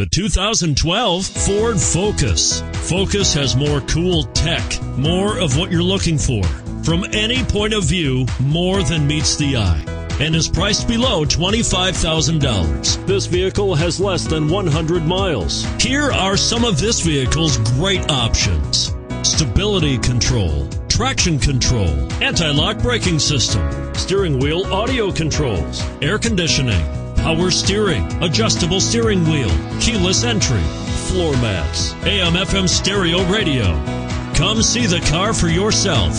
The 2012 Ford Focus. Focus has more cool tech, more of what you're looking for. From any point of view, more than meets the eye. And is priced below $25,000. This vehicle has less than 100 miles. Here are some of this vehicle's great options stability control, traction control, anti lock braking system, steering wheel audio controls, air conditioning power steering, adjustable steering wheel, keyless entry, floor mats, AM FM stereo radio. Come see the car for yourself.